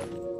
you